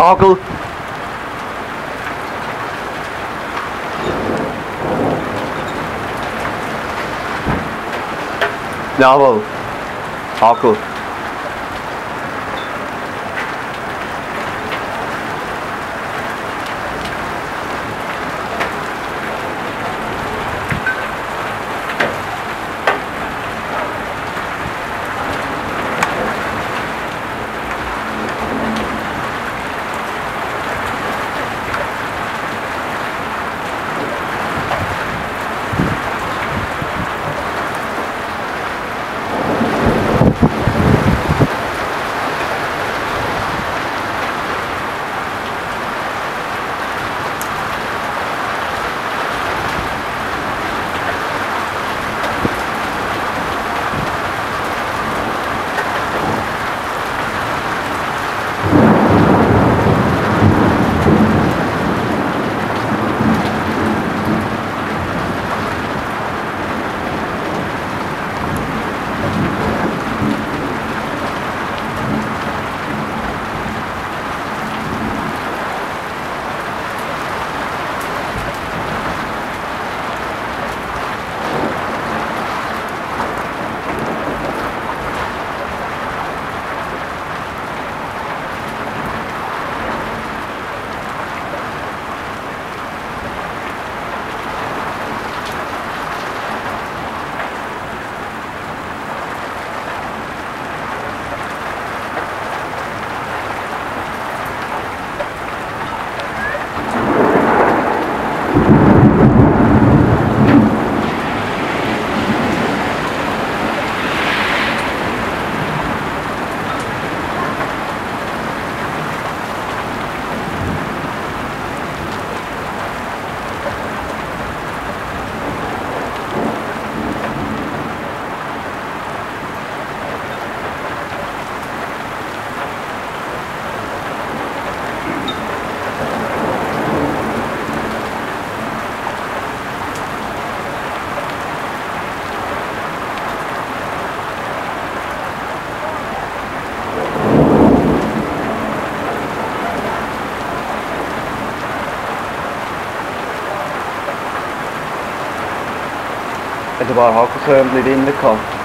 Toggle. Novel. Toggle. det acaba hafıza önemliliğinde kaldı.